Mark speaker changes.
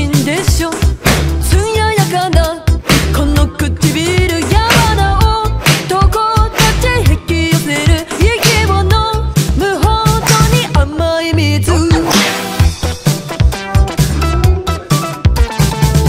Speaker 1: in this